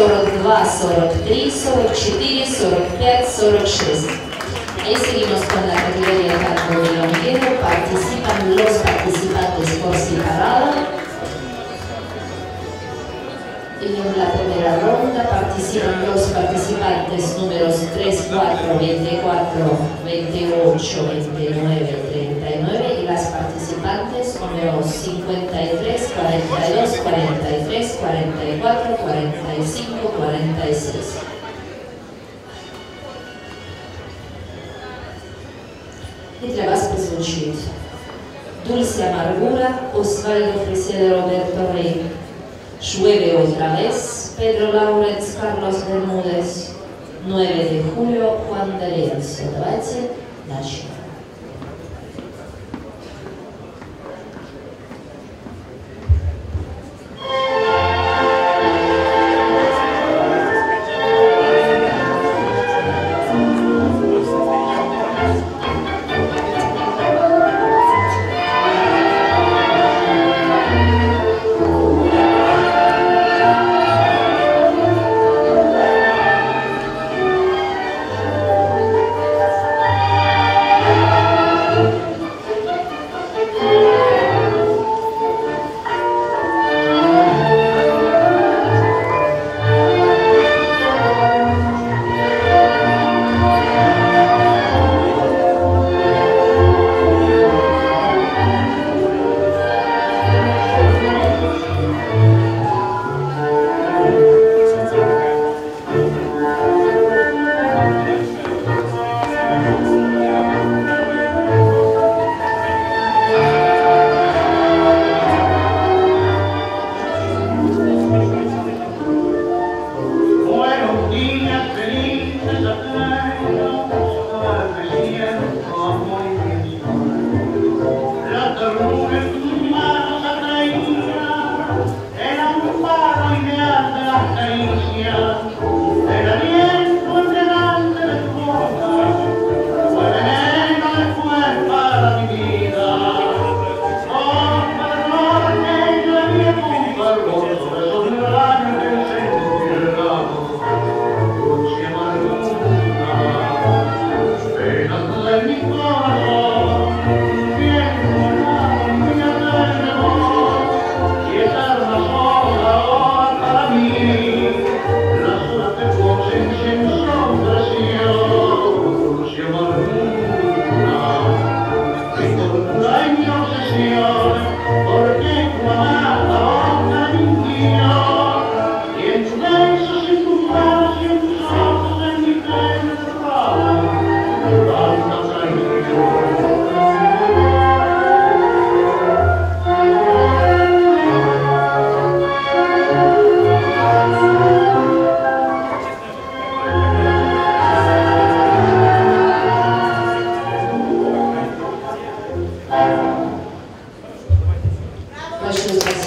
42, 43, 44, 45, 46. Ahí seguimos con la categoría tango de longuero. Participan los participantes por separado. En la primera ronda participan los participantes números 3, 4, 24, 28, 29, 39 y las participantes números 53, 42, 43, 44, 45, 46. I treba звучит. Dulce Amargura, Osvaldo Frisier Roberto Rey. Llueve otra vez, Pedro Laurens, Carlos Bermúdez. 9 de julio, Juan de Leoncio. Давайте начнем. 사람이 먹으면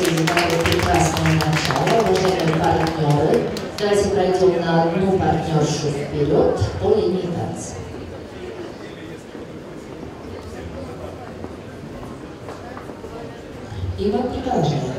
zadają 15 na ciało, możemy partnery, teraz pracą na dnu partnerszów pilot po linii tacy. I mam pytanie.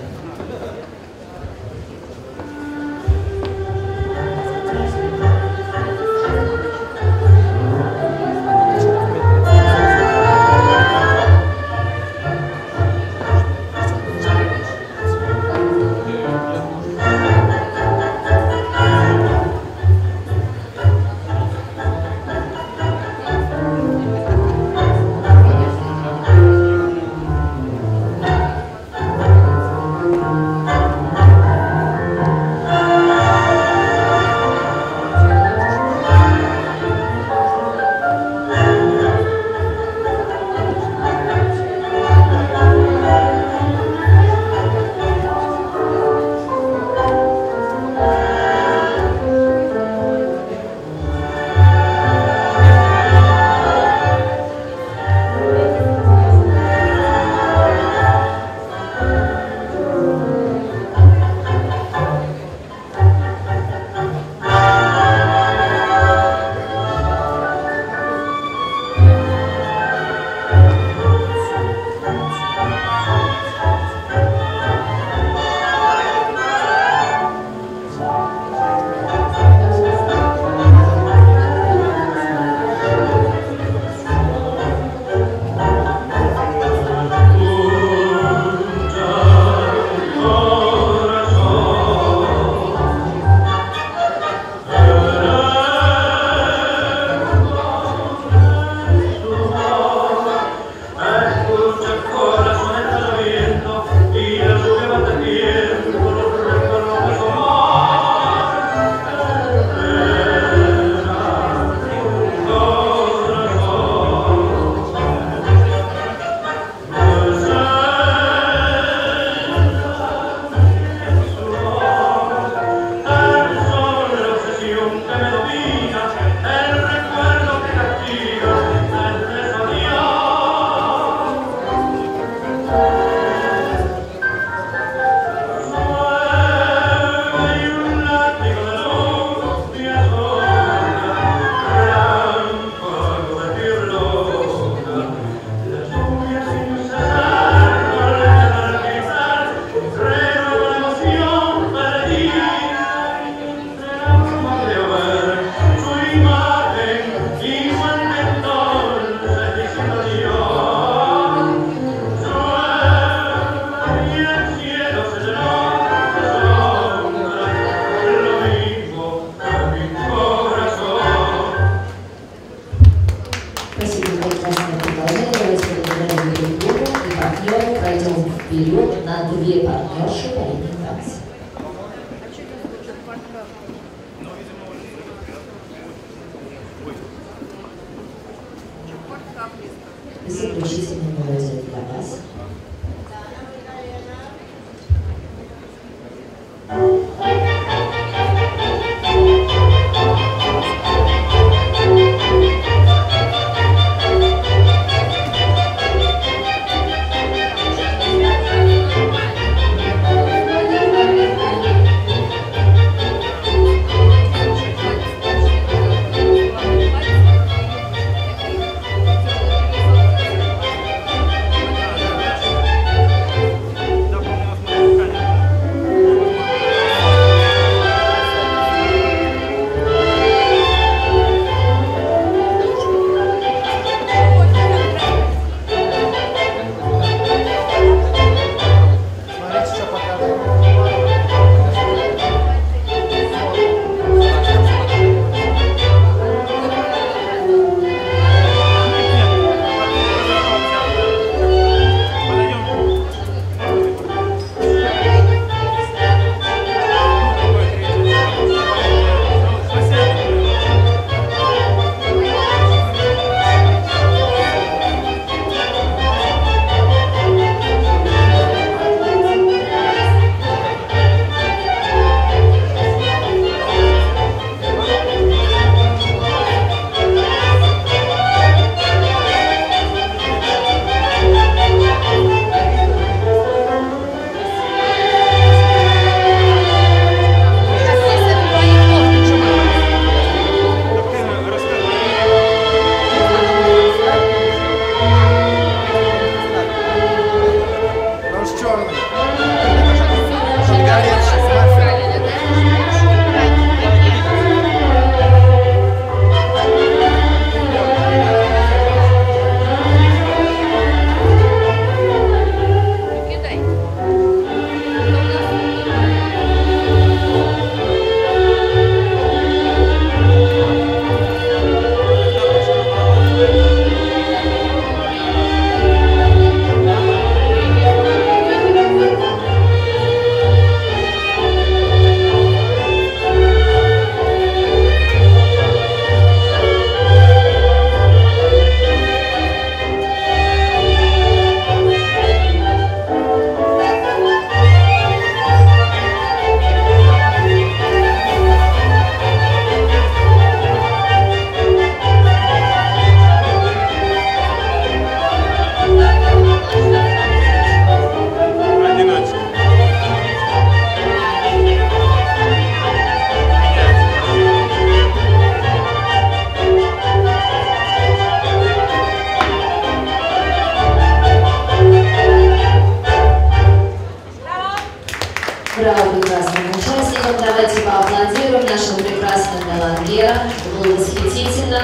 прекрасно дала Вера, было восхитительно.